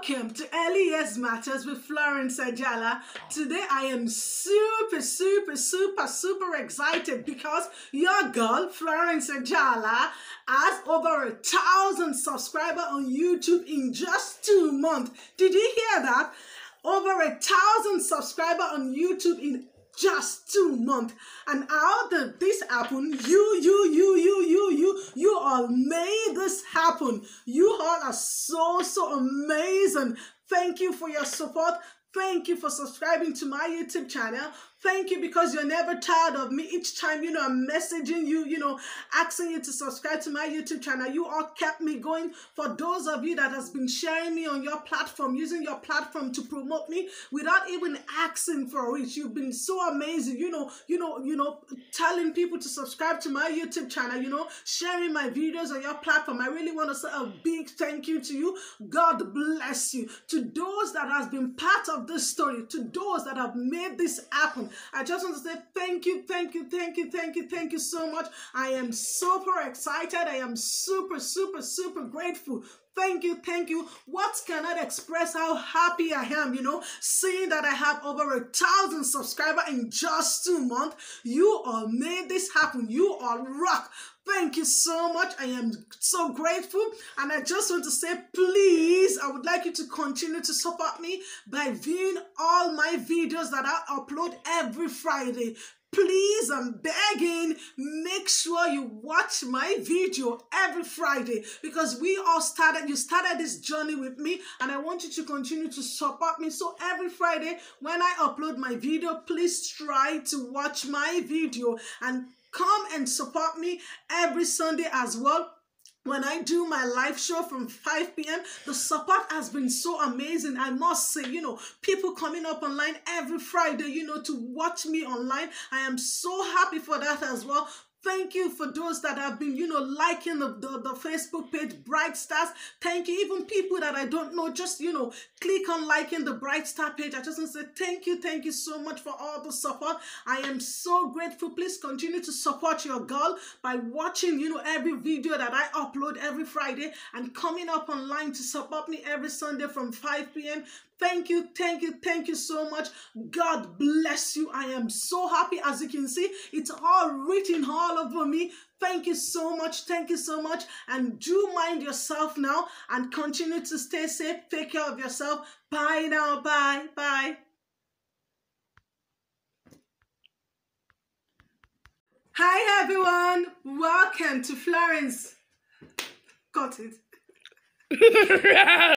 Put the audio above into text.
Welcome to LES Matters with Florence Ajala. Today I am super, super, super, super excited because your girl, Florence Ajala, has over a thousand subscribers on YouTube in just two months. Did you hear that? Over a thousand subscribers on YouTube in just two months. And how did this happen? You, you, you, you, you, you, you all made this happen. You all are so, so amazing. Thank you for your support. Thank you for subscribing to my YouTube channel. Thank you because you're never tired of me. Each time, you know, I'm messaging you, you know, asking you to subscribe to my YouTube channel. You all kept me going. For those of you that has been sharing me on your platform, using your platform to promote me without even asking for it. You've been so amazing. You know, you know, you know, telling people to subscribe to my YouTube channel, you know, sharing my videos on your platform. I really want to say a big thank you to you. God bless you. To those that has been part of this story, to those that have made this happen. I just want to say thank you, thank you, thank you, thank you, thank you so much. I am super excited. I am super, super, super grateful. Thank you, thank you. What cannot express how happy I am, you know, seeing that I have over a thousand subscribers in just two months. You all made this happen. You all rock. Thank you so much. I am so grateful. And I just want to say, please, I would like you to continue to support me by viewing all my videos that I upload every Friday please i'm begging make sure you watch my video every friday because we all started you started this journey with me and i want you to continue to support me. So every friday when i upload my video please try to watch my video and come and support me every sunday as well when I do my live show from 5 p.m., the support has been so amazing. I must say, you know, people coming up online every Friday, you know, to watch me online. I am so happy for that as well. Thank you for those that have been, you know, liking the, the, the, Facebook page Bright Stars. Thank you. Even people that I don't know, just, you know, click on liking the Bright Star page. I just want to say thank you. Thank you so much for all the support. I am so grateful. Please continue to support your girl by watching, you know, every video that I upload every Friday and coming up online to support me every Sunday from 5 p.m. Thank you, thank you, thank you so much. God bless you. I am so happy. As you can see, it's all written all over me. Thank you so much. Thank you so much. And do mind yourself now and continue to stay safe. Take care of yourself. Bye now. Bye. Bye. Hi everyone. Welcome to Florence. Got it.